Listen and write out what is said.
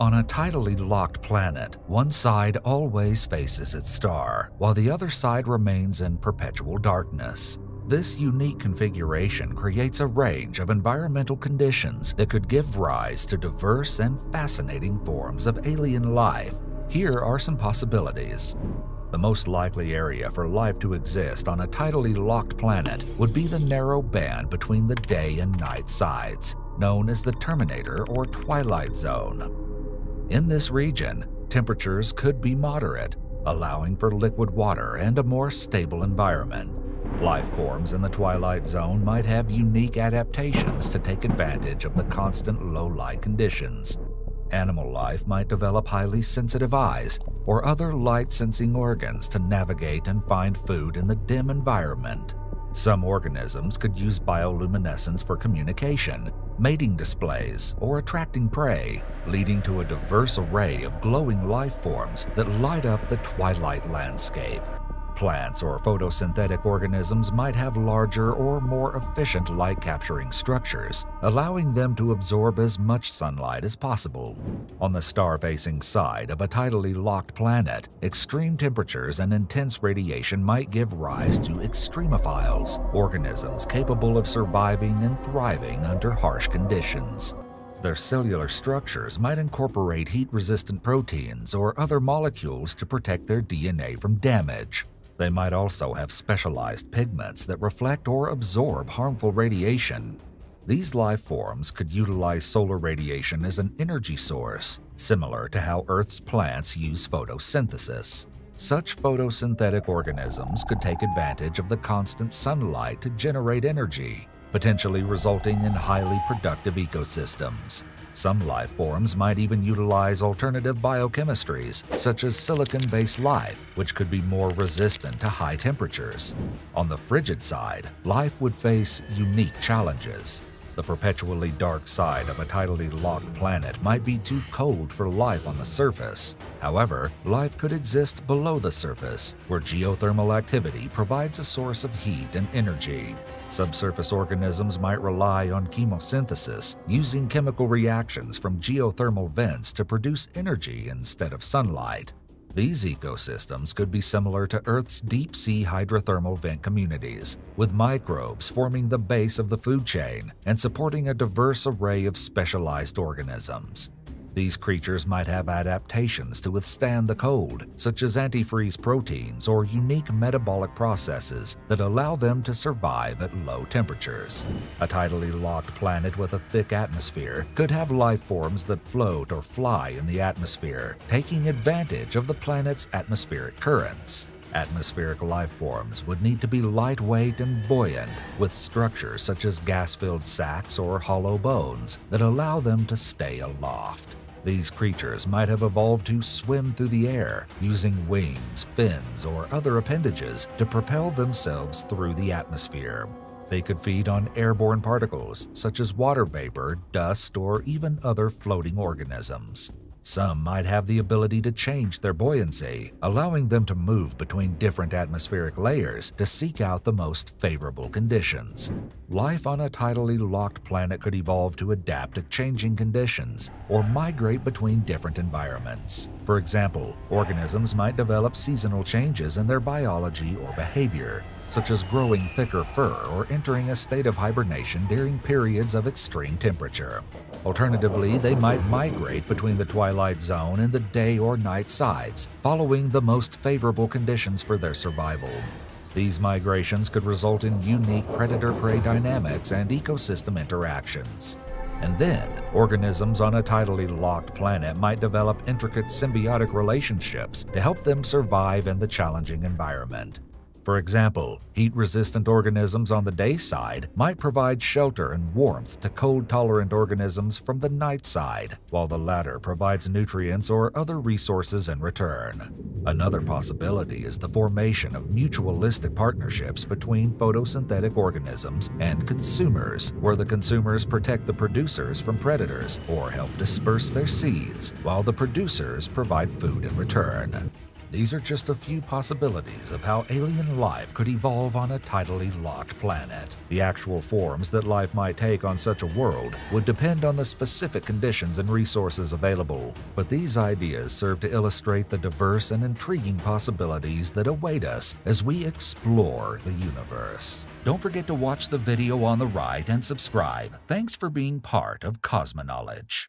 On a tidally locked planet, one side always faces its star, while the other side remains in perpetual darkness. This unique configuration creates a range of environmental conditions that could give rise to diverse and fascinating forms of alien life. Here are some possibilities. The most likely area for life to exist on a tidally locked planet would be the narrow band between the day and night sides, known as the Terminator or Twilight Zone. In this region, temperatures could be moderate, allowing for liquid water and a more stable environment. Life forms in the Twilight Zone might have unique adaptations to take advantage of the constant low light conditions, Animal life might develop highly sensitive eyes or other light sensing organs to navigate and find food in the dim environment. Some organisms could use bioluminescence for communication, mating displays, or attracting prey, leading to a diverse array of glowing life forms that light up the twilight landscape. Plants or photosynthetic organisms might have larger or more efficient light capturing structures, allowing them to absorb as much sunlight as possible. On the star facing side of a tidally locked planet, extreme temperatures and intense radiation might give rise to extremophiles, organisms capable of surviving and thriving under harsh conditions. Their cellular structures might incorporate heat resistant proteins or other molecules to protect their DNA from damage. They might also have specialized pigments that reflect or absorb harmful radiation. These life forms could utilize solar radiation as an energy source, similar to how Earth's plants use photosynthesis. Such photosynthetic organisms could take advantage of the constant sunlight to generate energy, potentially resulting in highly productive ecosystems. Some life forms might even utilize alternative biochemistries, such as silicon-based life, which could be more resistant to high temperatures. On the frigid side, life would face unique challenges. The perpetually dark side of a tidally locked planet might be too cold for life on the surface. However, life could exist below the surface, where geothermal activity provides a source of heat and energy. Subsurface organisms might rely on chemosynthesis, using chemical reactions from geothermal vents to produce energy instead of sunlight. These ecosystems could be similar to Earth's deep-sea hydrothermal vent communities, with microbes forming the base of the food chain and supporting a diverse array of specialized organisms. These creatures might have adaptations to withstand the cold, such as antifreeze proteins or unique metabolic processes that allow them to survive at low temperatures. A tidally locked planet with a thick atmosphere could have life forms that float or fly in the atmosphere, taking advantage of the planet's atmospheric currents. Atmospheric life forms would need to be lightweight and buoyant, with structures such as gas-filled sacs or hollow bones that allow them to stay aloft. These creatures might have evolved to swim through the air, using wings, fins, or other appendages to propel themselves through the atmosphere. They could feed on airborne particles, such as water vapor, dust, or even other floating organisms. Some might have the ability to change their buoyancy, allowing them to move between different atmospheric layers to seek out the most favorable conditions. Life on a tidally locked planet could evolve to adapt to changing conditions or migrate between different environments. For example, organisms might develop seasonal changes in their biology or behavior, such as growing thicker fur or entering a state of hibernation during periods of extreme temperature. Alternatively, they might migrate between the twilight zone and the day or night sides, following the most favorable conditions for their survival. These migrations could result in unique predator-prey dynamics and ecosystem interactions. And then, organisms on a tidally locked planet might develop intricate symbiotic relationships to help them survive in the challenging environment. For example, heat-resistant organisms on the day side might provide shelter and warmth to cold-tolerant organisms from the night side, while the latter provides nutrients or other resources in return. Another possibility is the formation of mutualistic partnerships between photosynthetic organisms and consumers, where the consumers protect the producers from predators or help disperse their seeds, while the producers provide food in return. These are just a few possibilities of how alien life could evolve on a tidally locked planet. The actual forms that life might take on such a world would depend on the specific conditions and resources available, but these ideas serve to illustrate the diverse and intriguing possibilities that await us as we explore the universe. Don't forget to watch the video on the right and subscribe. Thanks for being part of Cosmoknowledge.